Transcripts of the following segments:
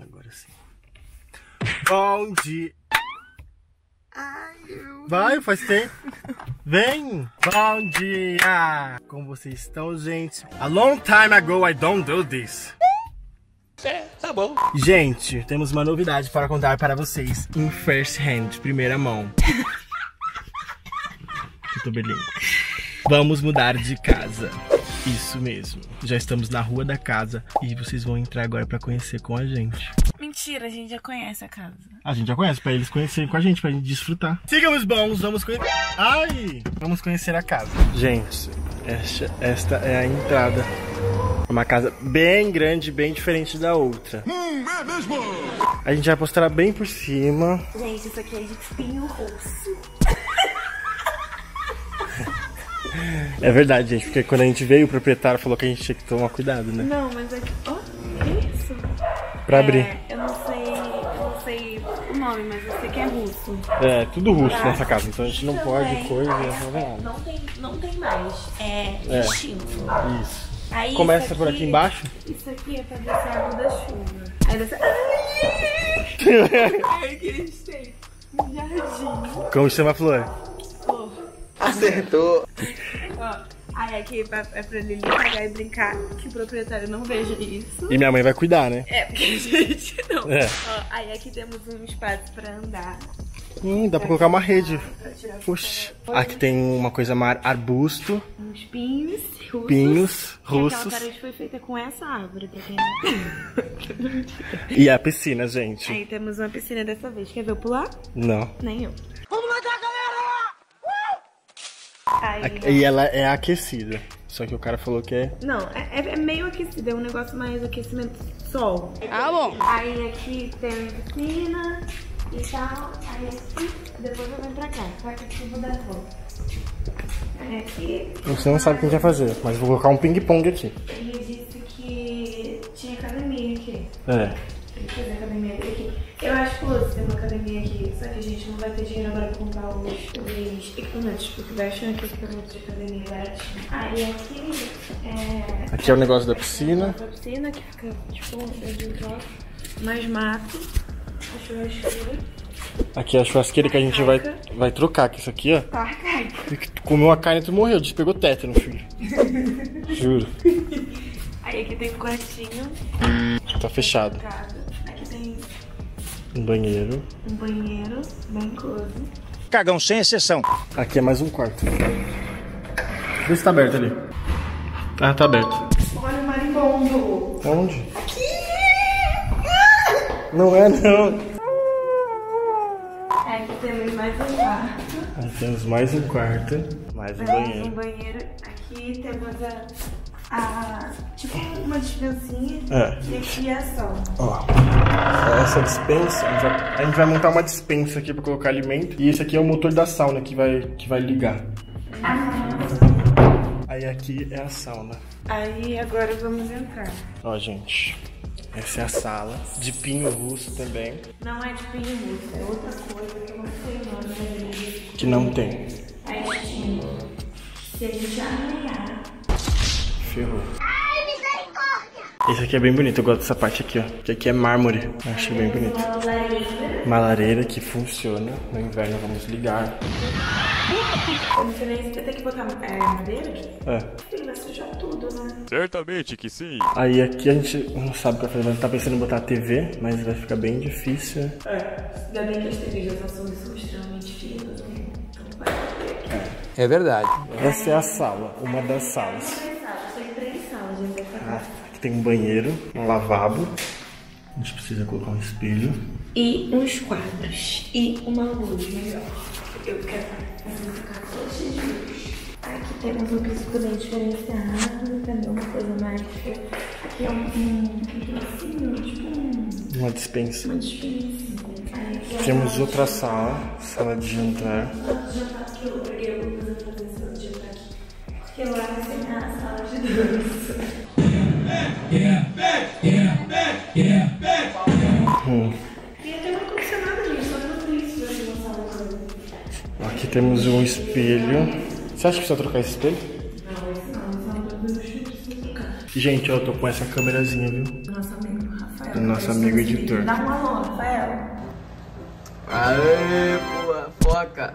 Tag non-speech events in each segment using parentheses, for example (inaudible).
Agora sim. Bom dia. Vai, faz tempo. Vem. Bom dia. Como vocês estão, gente? A long time ago I don't do this. É, tá bom. Gente, temos uma novidade para contar para vocês em first hand, primeira mão. (laughs) Youtuber lindo. Vamos mudar de casa. Isso mesmo. Já estamos na rua da casa e vocês vão entrar agora para conhecer com a gente. Mentira, a gente já conhece a casa. A gente já conhece, para eles conhecerem com a gente, pra gente desfrutar. Sigamos bons, vamos conhecer. Ai! Vamos conhecer a casa. Gente, esta, esta é a entrada. É uma casa bem grande, bem diferente da outra. Hum, é mesmo? A gente vai mostrar bem por cima. Gente, isso aqui é de espinho roxo. É verdade, gente, porque quando a gente veio, o proprietário falou que a gente tinha que tomar cuidado, né? Não, mas é que. Ó, que isso? Pra abrir. É, eu não sei. Eu não sei o nome, mas eu sei que é russo. É, tudo russo Ah, nessa casa, então a gente não pode Também. coisa, não nada. Não tem, não tem mais. É É. instinto. Isso. Aí, Começa isso por aqui embaixo? Isso aqui é pra descer a água da chuva. Aí desce. (laughs) Ai, que eles um jardim. Como chama a flor? Pô. Acertou. Ó, aí aqui é pra, é pra Lili pegar e brincar, que o proprietário não veja isso. E minha mãe vai cuidar, né? É, porque a gente não. É. Ó, aí aqui temos um espaço pra andar. Hum, dá pra colocar uma rede. Pra tirar Puxa. Aqui tem uma coisa mar arbusto, uns pinhos russos. pinhos E Aquela russos parede foi feita com essa árvore, pra quem não... (laughs) e a piscina, gente. Aí temos uma piscina dessa vez. Quer ver eu pular? Não. Nem eu. Vamos lá, galera! Aí, E ela é aquecida. Só que o cara falou que é. Não, é, é meio aquecido, é um negócio mais aquecimento sol. Ah, bom. Aí aqui tem a piscina e tal. Aí aqui, depois eu venho pra cá, pra que eu vou dar volta. Aí aqui, Você não sabe o que a gente vai fazer, mas vou colocar um ping-pong aqui. ele disse que tinha academia aqui. É. Tem que fazer academia aqui. Eu acho que tem uma academia aqui, só que a gente não vai ter dinheiro agora pra comprar os, os equipamentos, porque vai achando que equipamento de academia é baratinho. Aí aqui é. Aqui é o negócio da piscina. A piscina que fica tipo dentro do bloco, mais mato, a churrasqueira, Aqui é a churrasqueira que a gente vai, vai trocar, que isso aqui, ó. tá arcaica. Tu comeu a carne e tu morreu, despegou tétano, filho. (laughs) Juro. Aí aqui tem um quartinho, Tá fechado. Aqui tem Um banheiro. um banheiro, bem coisa. Cagão sem exceção. Aqui é mais um quarto. Vê se tá aberto ali. Ah, tá aberto. Olha o marimbondo. Onde? Não é, não. Aqui temos mais um quarto, Aí temos mais um quarto. Mais um mais banheiro. um banheiro. Aqui temos a, a tipo uma dispensinha É. e aqui é a sala. Ó, essa dispensa, a gente, vai, a gente vai montar uma dispensa aqui pra colocar alimento. E esse aqui é o motor da sauna que vai, que vai ligar. Aí aqui é a sauna. Aí agora vamos entrar. Ó, gente. Essa é a sala. De pinho russo também. Não é de pinho russo, é outra coisa que eu não sei o nome. Que não tem. Aí assim, se a gente arranhar, Ferrou. Esse aqui é bem bonito, eu gosto dessa parte aqui, ó. Que aqui é mármore. Eu Achei bem bonito. uma lareira. Uma lareira que funciona. No inverno vamos ligar. Eu não sei nem se tem que botar é, madeira aqui. É. Ele vai sujar tudo, né? Certamente que sim. Aí aqui a gente não sabe o que vai fazer. A gente tá pensando em botar a TV, mas vai ficar bem difícil. É. Ainda bem que as TVs Samsung são extremamente finas, né? Então vai ter. É verdade. Essa é a sala, uma das salas. Três salas, tem três salas dentro dessa Tem um banheiro, um lavabo. A gente precisa colocar um espelho. E uns quadros. E uma luz melhor. Eu quero toda cheia de luz. Aqui temos um piso bem diferenciado, entendeu? Uma coisa mais. Aqui é um, um, um tipo um. Uma dispensa. Uma dispensa. Aí é Temos outra sala, sala de jantar. sala de jantar que eu Lucas a fazer sala de jantar aqui. Porque lá vai ser minha sala de dança. Aqui temos um espelho. Você acha que precisa trocar esse espelho? Gente, ó, eu tô com essa câmerazinha, viu? Nosso amigo Rafael. Do nosso amigo editor. Dá um alô, Rafael. Aê, boa foca.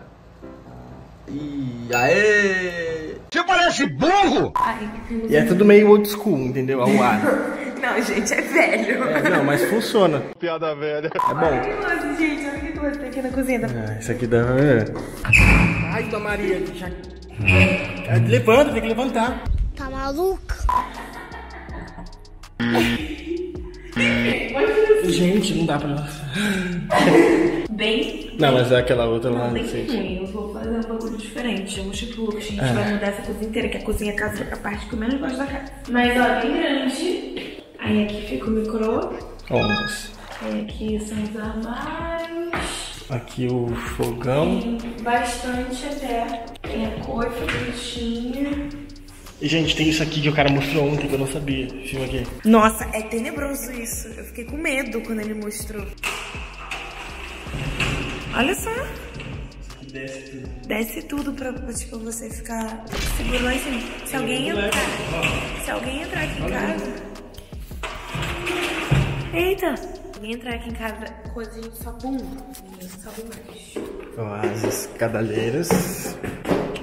E aê. Você parece burro! Ai, E é tudo meio old school, entendeu? Ao ar. (laughs) Não, gente, é velho. É, não, mas funciona. Piada velha. É bom. Nossa, gente, olha que tem aqui na cozinha. Ah, isso aqui dá. Ai, da Maria. Já... É, Levanta, tem que levantar. Tá maluco? Gente, não dá pra. Bem Não, mas é aquela outra lá. Não, bem gente. ruim. Eu vou fazer um bagulho diferente. Eu tipo, look, a gente vai mudar essa cozinha inteira, que a cozinha é a casa, a parte que eu menos gosto da casa. Mas, ó, bem grande. Aí aqui fica o micro. Ondas. Aí aqui são os armários. Aqui o fogão. Tem bastante até. Tem a coifa bonitinha. E, gente, tem isso aqui que o cara mostrou ontem que eu não sabia. Filma aqui. Nossa, é tenebroso isso. Eu fiquei com medo quando ele mostrou. Olha só. Desce tudo. Desce tudo pra, tipo, você ficar seguro lá em cima. Se alguém entrar, se alguém entrar aqui em casa... Eita! Se alguém entrar aqui em casa, coisa de sabum. Sobe mais. Então, as escadalheiras.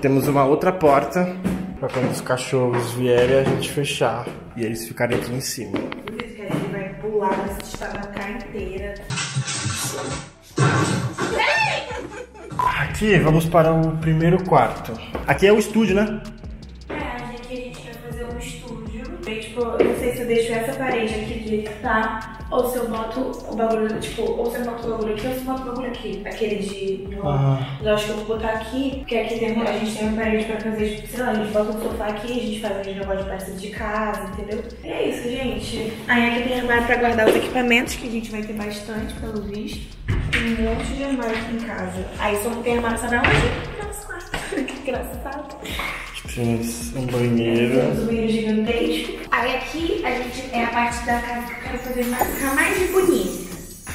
Temos uma outra porta pra quando os cachorros vierem a gente fechar e eles ficarem aqui em cima. Vamos para o primeiro quarto. Aqui é o estúdio, né? É, aqui a gente vai fazer um estúdio. Tipo, eu não sei se eu deixo essa parede aqui do jeito que tá, ou se eu boto o bagulho, tipo, ou se eu boto o bagulho aqui, ou se eu boto o bagulho aqui. Aquele de. Aham. Mas eu acho que eu vou botar aqui, porque aqui tem, a gente tem uma parede pra fazer, tipo, sei lá, a gente bota um sofá aqui, a gente faz aquele negócio de peça de casa, entendeu? E é isso, gente. Aí aqui tem armário pra guardar os equipamentos, que a gente vai ter bastante, pelo visto. Tem um monte de armário aqui em casa. Aí só não tem armário, sabe nosso quarto. (laughs) que engraçado. Temos um banheiro. Temos um banheiro gigantesco. Aí aqui a gente é a parte da casa que eu quero fazer mais, ficar mais bonita.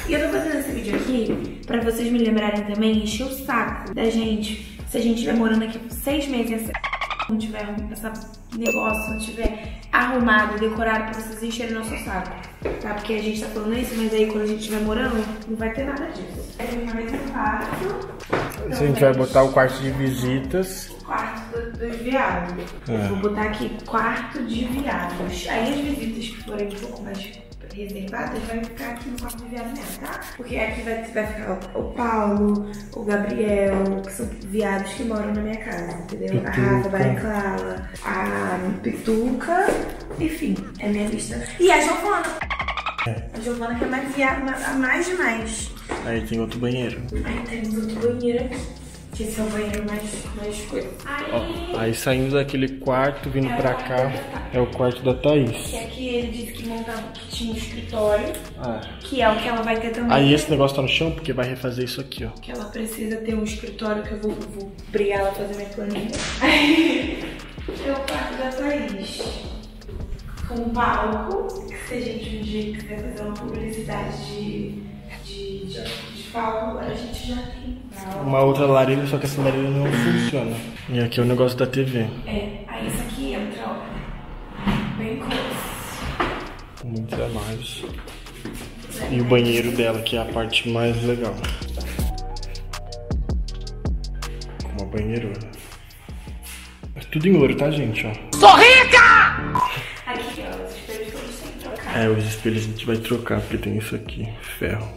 E eu tô fazendo esse vídeo aqui pra vocês me lembrarem também, encher o saco da gente. Se a gente estiver morando aqui por seis meses e não tiver essa negócio, não tiver arrumado, decorado pra vocês encherem nosso saco. Tá? Porque a gente tá falando isso, mas aí quando a gente estiver morando, não vai ter nada disso. Mais um quarto. A gente vai botar o quarto de visitas. quarto do- dos viados. É. Vou botar aqui quarto de viados. Aí as visitas que forem um pouco mais reservadas vai ficar aqui no quarto de viado mesmo, tá? Porque aqui vai, vai ficar o, o Paulo, o Gabriel, que são viados que moram na minha casa, entendeu? A Rafa, a Pituca. Bariclala, a Pituca, enfim, é minha lista. E a Giovana. A Giovana que é mais viado, a mais demais. Aí tem outro banheiro. Aí temos outro banheiro aqui. Que esse é o banheiro mais, mais coisa. Aí. Aí saindo daquele quarto, vindo pra cá, é o quarto da Thaís. Que aqui ele disse que montava, que tinha um escritório, Ah. que é o que ela vai ter também. Aí esse negócio tá no chão porque vai refazer isso aqui, ó. Que ela precisa ter um escritório que eu vou, vou brigar ela fazer minha planilha. Aí (laughs) é o quarto da Thaís. Com um palco. Se a gente um dia quiser fazer uma publicidade de, de, de, de palco, a gente já tem. Uma outra lareira, só que essa lareira não funciona. E aqui é o negócio da TV. É, aí isso aqui entra, ó. Bem close. Muitos armários. E o banheiro dela, que é a parte mais legal. Com uma banheirona. É tudo em ouro, tá, gente? Ó. Aqui, ó, os espelhos todos que trocar. É, os espelhos a gente vai trocar, porque tem isso aqui, ferro.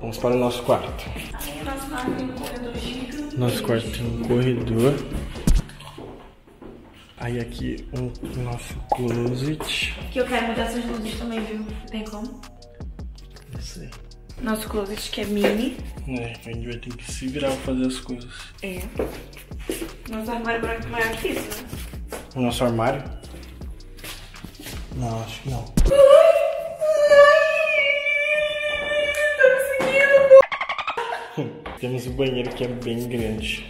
Vamos para o nosso quarto. O nosso quarto tem um corredor gigante. Nosso quarto tem um corredor. Aí aqui um nosso closet. Que eu quero mudar essas luzes também, viu? Tem como? Não sei. Nosso closet que é mini. É, a gente vai ter que se virar pra fazer as coisas. É. Nosso armário branco é maior que isso, né? O nosso armário? Não, acho que não. Temos o banheiro que é bem grande.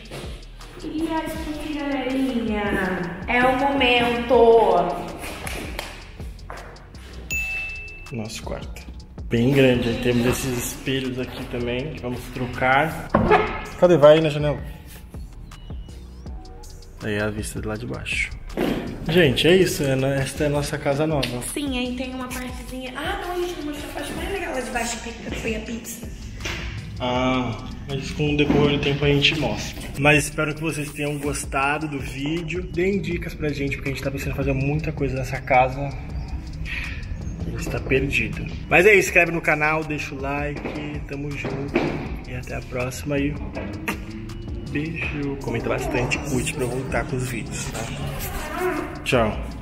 E aqui, galerinha? É o momento. Nosso quarto. Bem grande. Aí temos esses espelhos aqui também que vamos trocar. Cadê? Vai aí na janela. Aí é a vista de lá de baixo. Gente, é isso. Esta é a nossa casa nova. Sim, aí tem uma partezinha. Ah, não, a gente não mostrou a parte mais legal de baixo que foi a pizza. Ah, mas com o decorrer do tempo a gente mostra. Mas espero que vocês tenham gostado do vídeo. Deem dicas pra gente, porque a gente tá pensando em fazer muita coisa nessa casa. Está perdido. Mas é isso, inscreve no canal, deixa o like, tamo junto e até a próxima aí. Beijo, comenta bastante, curte pra voltar com os vídeos, tá? Tchau.